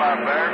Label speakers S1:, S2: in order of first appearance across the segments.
S1: my bear.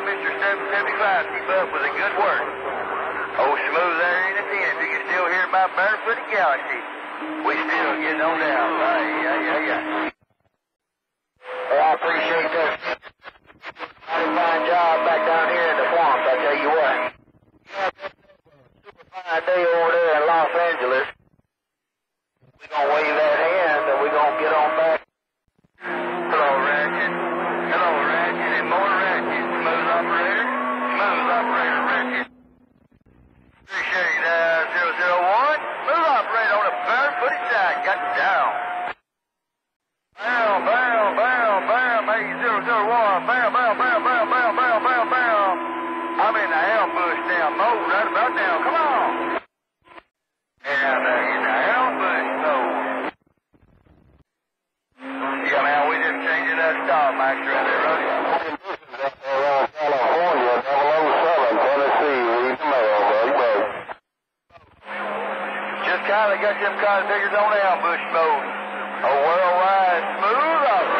S1: on Mr. 775. Keep up with the good work. Oh, smooth there ain't a thing. If you can still hear my barefoot galaxy, we still getting on down. Aye, aye, aye, aye.
S2: Well, I appreciate that. Mighty fine job back down here in the swamps, I tell you what. Super fine day over there in Los Angeles.
S1: Got you down. Bam, bam, bam, hey, 001. Bam, bam, bam, bam, bam, bam, bam, bam. I'm in the ambush now, mode right about now. Come on. Uh, in the ambush mode. Yeah, man, we just changing that stop, Max, Just kind of got them kind of figures on ambush mode. A worldwide smooth operator.